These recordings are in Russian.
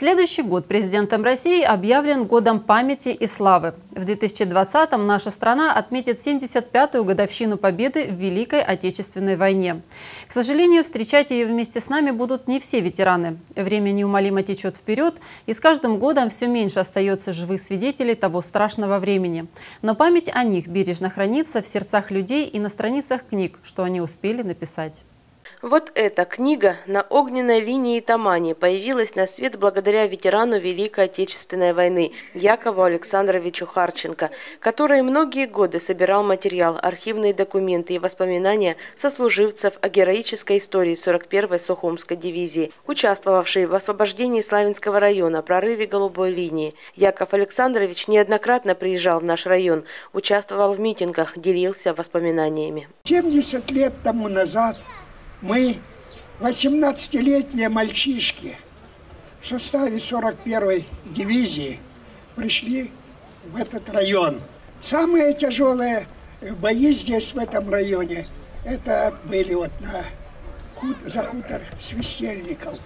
Следующий год президентом России объявлен годом памяти и славы. В 2020-м наша страна отметит 75-ю годовщину победы в Великой Отечественной войне. К сожалению, встречать ее вместе с нами будут не все ветераны. Время неумолимо течет вперед, и с каждым годом все меньше остается живых свидетелей того страшного времени. Но память о них бережно хранится в сердцах людей и на страницах книг, что они успели написать. Вот эта книга на огненной линии Тамани появилась на свет благодаря ветерану Великой Отечественной войны Якову Александровичу Харченко, который многие годы собирал материал, архивные документы и воспоминания сослуживцев о героической истории 41-й Сухумской дивизии, участвовавшей в освобождении Славянского района, прорыве Голубой линии. Яков Александрович неоднократно приезжал в наш район, участвовал в митингах, делился воспоминаниями. 70 лет тому назад мы, 18-летние мальчишки, в составе 41-й дивизии пришли в этот район. Самые тяжелые бои здесь, в этом районе, это были вот на, за хутор свистельников.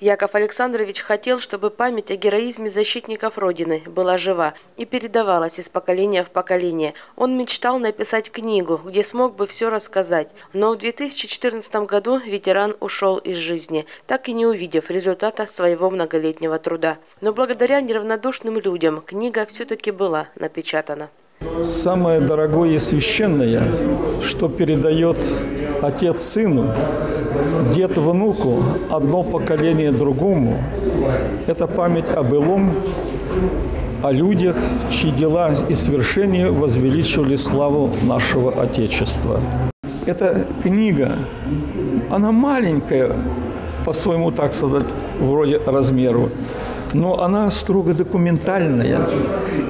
Яков Александрович хотел, чтобы память о героизме защитников Родины была жива и передавалась из поколения в поколение. Он мечтал написать книгу, где смог бы все рассказать. Но в 2014 году ветеран ушел из жизни, так и не увидев результата своего многолетнего труда. Но благодаря неравнодушным людям книга все-таки была напечатана. Самое дорогое и священное, что передает отец сыну, дед внуку, одно поколение другому, это память о былом, о людях, чьи дела и свершения возвеличивали славу нашего Отечества. Эта книга, она маленькая, по своему, так сказать, вроде размеру, но она строго документальная.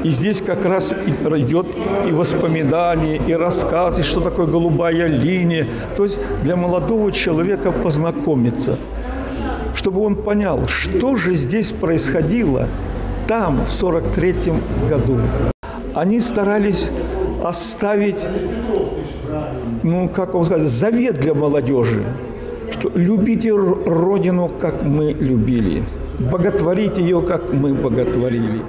И здесь как раз идет и воспоминания, и рассказы, что такое голубая линия. То есть для молодого человека познакомиться, чтобы он понял, что же здесь происходило там, в 43 году. Они старались оставить, ну, как вам сказать, завет для молодежи, что любите Родину, как мы любили боготворить ее, как мы боготворили.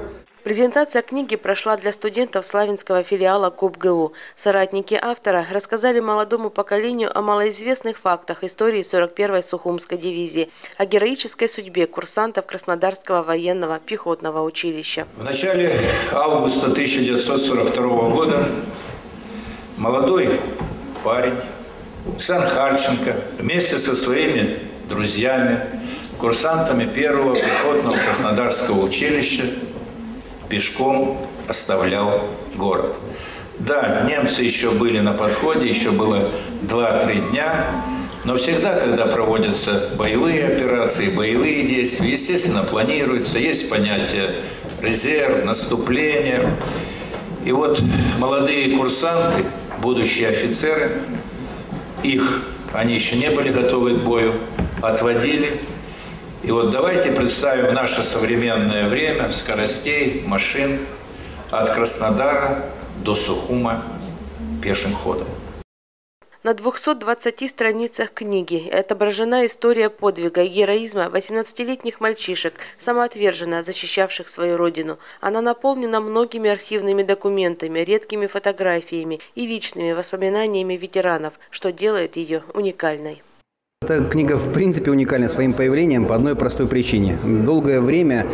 Презентация книги прошла для студентов славянского филиала КубГУ. Соратники автора рассказали молодому поколению о малоизвестных фактах истории 41-й Сухумской дивизии, о героической судьбе курсантов Краснодарского военного пехотного училища. В начале августа 1942 года молодой парень Сан Харченко вместе со своими друзьями курсантами первого пехотного Краснодарского училища пешком оставлял город. Да, немцы еще были на подходе, еще было 2-3 дня, но всегда, когда проводятся боевые операции, боевые действия, естественно, планируется, есть понятие резерв, наступление. И вот молодые курсанты, будущие офицеры, их, они еще не были готовы к бою, отводили и вот давайте представим наше современное время скоростей, машин от Краснодара до Сухума пешим ходом. На 220 страницах книги отображена история подвига и героизма 18-летних мальчишек, самоотверженно защищавших свою родину. Она наполнена многими архивными документами, редкими фотографиями и личными воспоминаниями ветеранов, что делает ее уникальной. Эта книга в принципе уникальна своим появлением по одной простой причине. Долгое время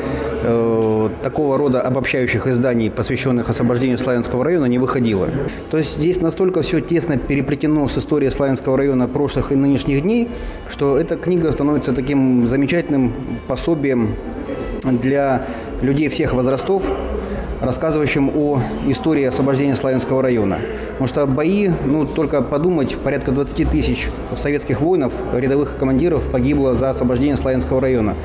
э, такого рода обобщающих изданий, посвященных освобождению Славянского района, не выходило. То есть здесь настолько все тесно переплетено с историей Славянского района прошлых и нынешних дней, что эта книга становится таким замечательным пособием для людей всех возрастов, рассказывающим о истории освобождения Славянского района. Потому что бои, ну, только подумать, порядка 20 тысяч советских воинов, рядовых командиров погибло за освобождение Славянского района.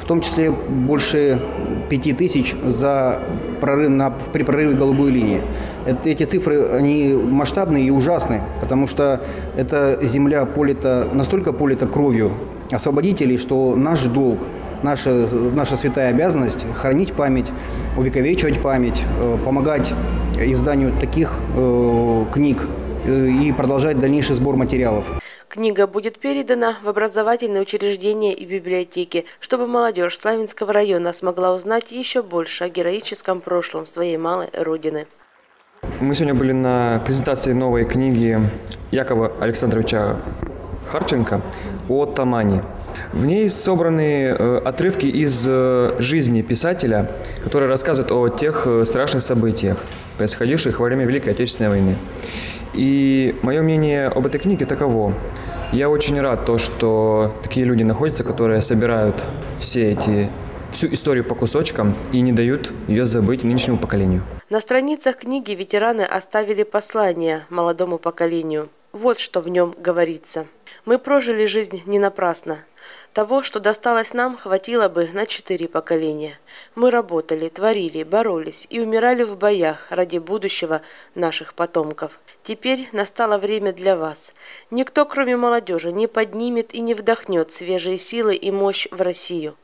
В том числе больше 5 тысяч за прорыв на, при прорыве голубой линии. Это, эти цифры, они масштабные и ужасны, потому что эта земля полита, настолько полита кровью освободителей, что наш долг – наша, наша святая обязанность хранить память, увековечивать память, э, помогать изданию таких э, книг э, и продолжать дальнейший сбор материалов. Книга будет передана в образовательные учреждения и библиотеки, чтобы молодежь Славянского района смогла узнать еще больше о героическом прошлом своей малой родины. Мы сегодня были на презентации новой книги Якова Александровича Харченко о Тамане. В ней собраны э, отрывки из э, жизни писателя, которые рассказывают о тех э, страшных событиях, происходивших во время Великой Отечественной войны. И мое мнение об этой книге таково. Я очень рад то, что такие люди находятся, которые собирают все эти всю историю по кусочкам и не дают ее забыть нынешнему поколению. На страницах книги ветераны оставили послание молодому поколению. Вот что в нем говорится. Мы прожили жизнь не напрасно. Того, что досталось нам, хватило бы на четыре поколения. Мы работали, творили, боролись и умирали в боях ради будущего наших потомков. Теперь настало время для вас. Никто, кроме молодежи, не поднимет и не вдохнет свежие силы и мощь в Россию.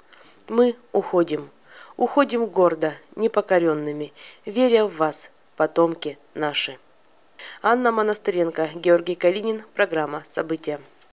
Мы уходим. Уходим гордо, непокоренными, веря в вас, потомки наши. Анна Монастыренко, Георгий Калинин, программа «События».